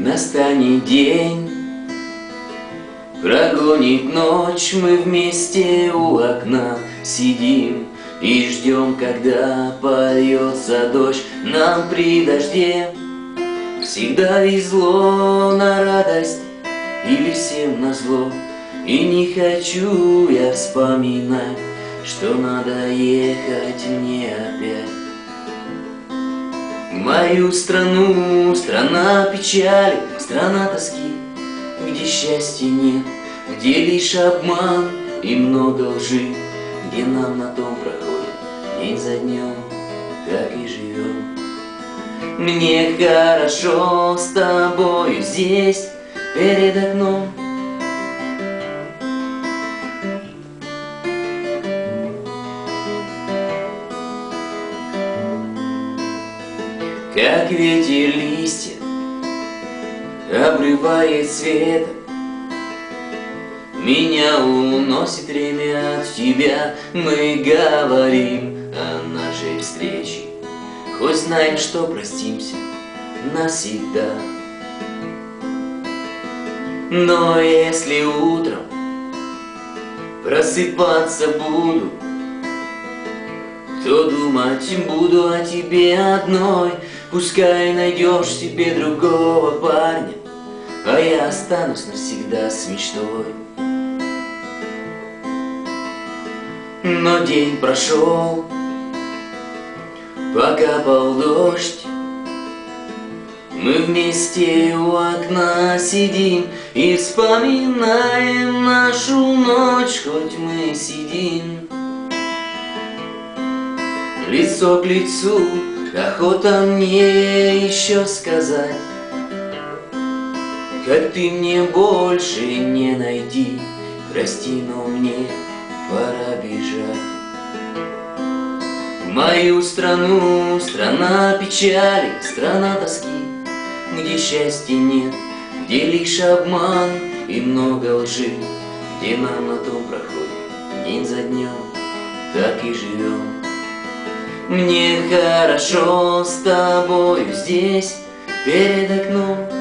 Настанет день, прогонит ночь, мы вместе у окна сидим и ждем, когда польется дождь нам при дожде. Всегда везло на радость или всем на зло, и не хочу я вспоминать, что надо ехать мне опять. Мою страну, страна печали, страна тоски, Где счастья нет, где лишь обман и много лжи, Где нам на том проходит день за днем, как и живем. Мне хорошо с тобою здесь, перед окном, Как ветер листья обрывает цвет Меня уносит время от тебя. Мы говорим о нашей встрече. Хоть знаем, что простимся навсегда. Но если утром просыпаться буду то думать буду о тебе одной? Пускай найдешь себе другого парня А я останусь навсегда с мечтой. Но день прошел Покапал дождь. Мы вместе у окна сидим И вспоминаем нашу ночь Хоть мы сидим Лицо к лицу Охота мне еще сказать, Как ты мне больше не найди, Прости, но мне пора бежать. В мою страну, страна печали, страна тоски, Где счастья нет, где лишь обман и много лжи, Где нам на том проходит день за днем, так и живем. Мне хорошо с тобою здесь, перед окном